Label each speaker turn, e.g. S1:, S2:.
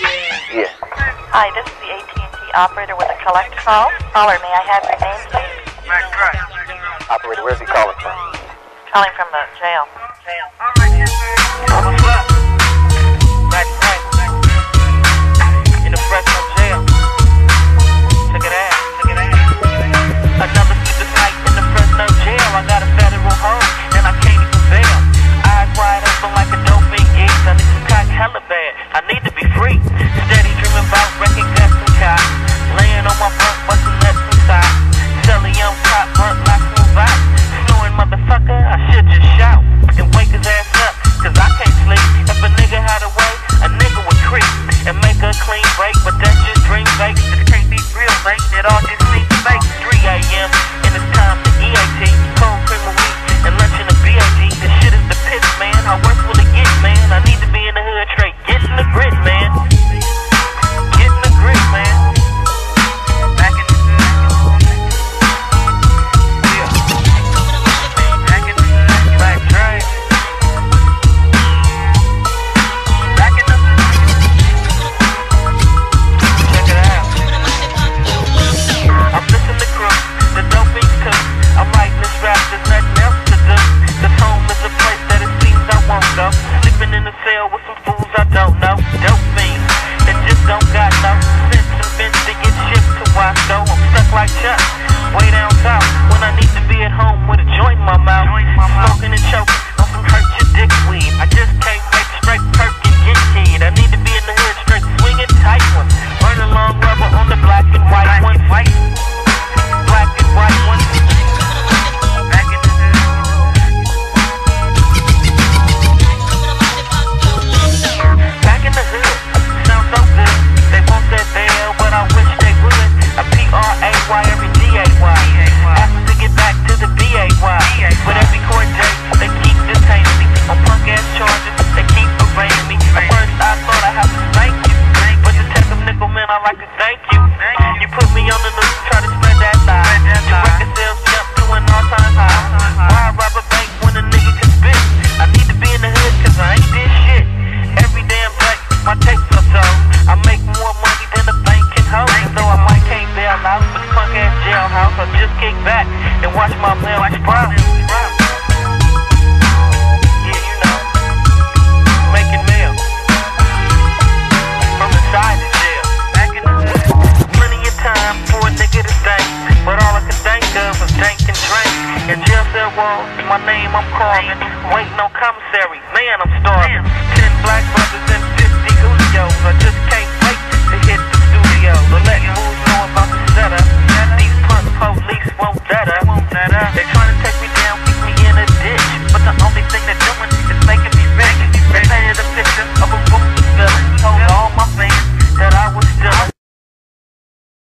S1: Hi, this is the AT&T operator with a collect call. Caller, may I have your name, please?
S2: Matt Operator, where is he calling from?
S1: Calling from the jail.
S3: Jail. clean break I'd like to thank wall. My name, I'm calling. Wait, no commissary. Man, I'm starving. Ten black brothers in